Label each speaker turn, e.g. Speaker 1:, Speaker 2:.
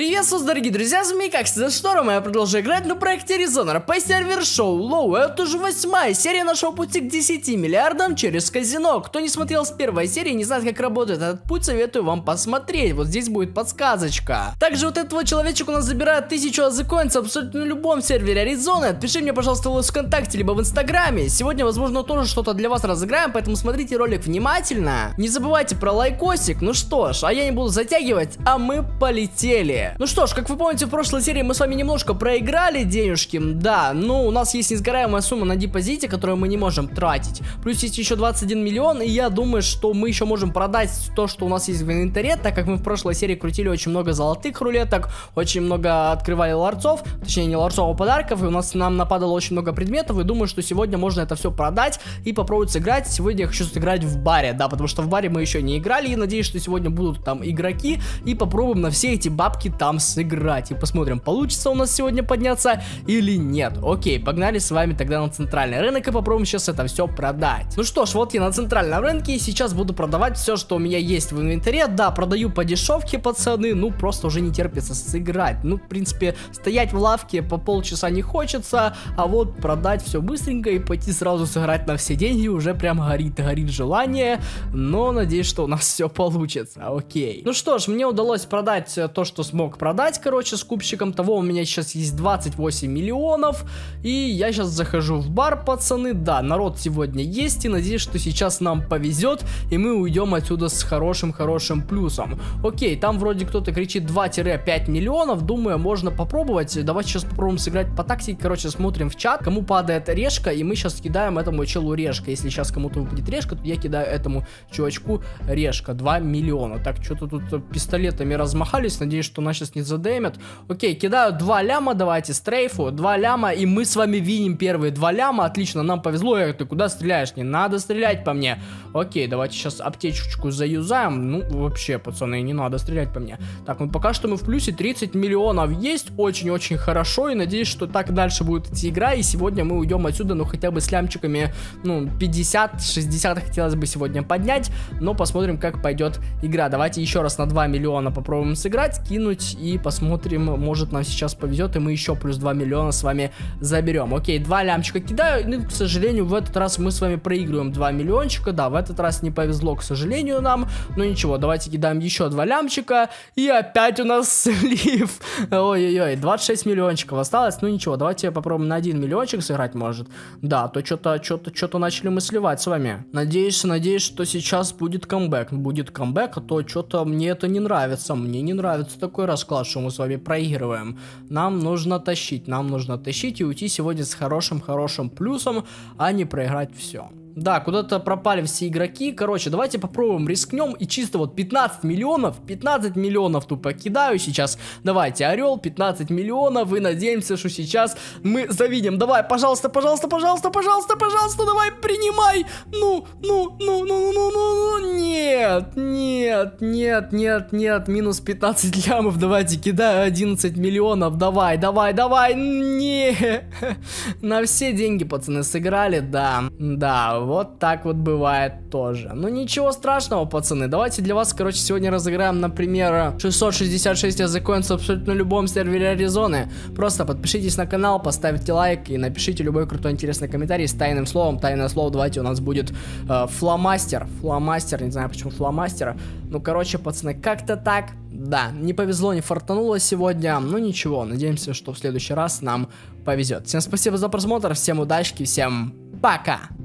Speaker 1: Приветствую, дорогие друзья, с вами как всегда Шторм, я продолжаю играть на проекте Резонер по сервер шоу Лоу. Это уже восьмая серия нашего пути к 10 миллиардам через казино. Кто не смотрел с первой серии, не знает, как работает этот путь, советую вам посмотреть. Вот здесь будет подсказочка. Также вот этого человечек у нас забирает тысячу азыкоинцев абсолютно на любом сервере Аризоны. Пиши мне, пожалуйста, в ВКонтакте, либо в Инстаграме. Сегодня, возможно, тоже что-то для вас разыграем, поэтому смотрите ролик внимательно. Не забывайте про лайкосик. Ну что ж, а я не буду затягивать, а мы полетели. Ну что ж, как вы помните, в прошлой серии мы с вами немножко проиграли денежки, да, ну у нас есть несгораемая сумма на депозите, которую мы не можем тратить. Плюс есть еще 21 миллион, и я думаю, что мы еще можем продать то, что у нас есть в инвентаре, так как мы в прошлой серии крутили очень много золотых рулеток, очень много открывали ларцов, точнее не ларцов, а подарков, и у нас нам нападало очень много предметов, и думаю, что сегодня можно это все продать и попробовать сыграть. Сегодня я хочу сыграть в баре, да, потому что в баре мы еще не играли, и надеюсь, что сегодня будут там игроки, и попробуем на все эти бабки там сыграть. И посмотрим, получится у нас сегодня подняться или нет. Окей, погнали с вами тогда на центральный рынок и попробуем сейчас это все продать. Ну что ж, вот я на центральном рынке и сейчас буду продавать все, что у меня есть в инвентаре. Да, продаю по дешевке, пацаны, ну просто уже не терпится сыграть. Ну, в принципе, стоять в лавке по полчаса не хочется, а вот продать все быстренько и пойти сразу сыграть на все деньги уже прям горит, горит желание. Но надеюсь, что у нас все получится. Окей. Ну что ж, мне удалось продать то, что смог продать, короче, с кубщиком того у меня сейчас есть 28 миллионов, и я сейчас захожу в бар, пацаны, да, народ сегодня есть, и надеюсь, что сейчас нам повезет, и мы уйдем отсюда с хорошим-хорошим плюсом. Окей, там вроде кто-то кричит 2-5 миллионов, думаю, можно попробовать, давайте сейчас попробуем сыграть по тактике, короче, смотрим в чат, кому падает решка, и мы сейчас кидаем этому челу решка, если сейчас кому-то выпадет решка, то я кидаю этому чувачку решка, 2 миллиона, так, что-то тут пистолетами размахались, надеюсь, что нас сейчас не задемят. Окей, кидаю 2 ляма, давайте, стрейфу, 2 ляма, и мы с вами видим первые 2 ляма, отлично, нам повезло, Эх, ты куда стреляешь? Не надо стрелять по мне. Окей, давайте сейчас аптечечку заюзаем, ну, вообще, пацаны, не надо стрелять по мне. Так, ну, пока что мы в плюсе 30 миллионов есть, очень-очень хорошо, и надеюсь, что так дальше будет идти игра, и сегодня мы уйдем отсюда, ну, хотя бы с лямчиками, ну, 50-60 хотелось бы сегодня поднять, но посмотрим, как пойдет игра. Давайте еще раз на 2 миллиона попробуем сыграть, кинуть и посмотрим, может нам сейчас повезет, и мы еще плюс 2 миллиона с вами заберем. Окей, 2 лямчика кидаю, ну, к сожалению, в этот раз мы с вами проигрываем 2 миллиончика, да, в этот раз не повезло, к сожалению, нам, но ничего, давайте кидаем еще 2 лямчика, и опять у нас слив, ой-ой-ой, 26 миллиончиков осталось, ну ничего, давайте попробуем на 1 миллиончик сыграть, может, да, то что-то, что-то, что-то начали мы сливать с вами, надеюсь, надеюсь, что сейчас будет камбэк, будет камбэк, а то что-то мне это не нравится, мне не нравится такой расклад, что мы с вами проигрываем. Нам нужно тащить, нам нужно тащить и уйти сегодня с хорошим-хорошим плюсом, а не проиграть все. Да, куда-то пропали все игроки. Короче, давайте попробуем, рискнем. И чисто вот 15 миллионов, 15 миллионов тупо кидаю сейчас. Давайте, Орел, 15 миллионов. И надеемся, что сейчас мы завидим. Давай, пожалуйста, пожалуйста, пожалуйста, пожалуйста, пожалуйста, давай, принимай. Ну, ну, ну, ну, ну, ну, ну, нет, нет, нет, нет, нет. Минус 15 лямов, давайте, кидаю 11 миллионов. Давай, давай, давай, не. На все деньги, пацаны, сыграли, да, да, вот так вот бывает тоже. Ну ничего страшного, пацаны. Давайте для вас, короче, сегодня разыграем, например, 666 языкоинс абсолютно любом сервере Аризоны. Просто подпишитесь на канал, поставьте лайк и напишите любой крутой интересный комментарий с тайным словом. Тайное слово давайте у нас будет э, фломастер. Фломастер, не знаю почему фломастер. Ну, короче, пацаны, как-то так. Да, не повезло, не фартануло сегодня, но ничего, надеемся, что в следующий раз нам повезет. Всем спасибо за просмотр, всем удачки, всем пока!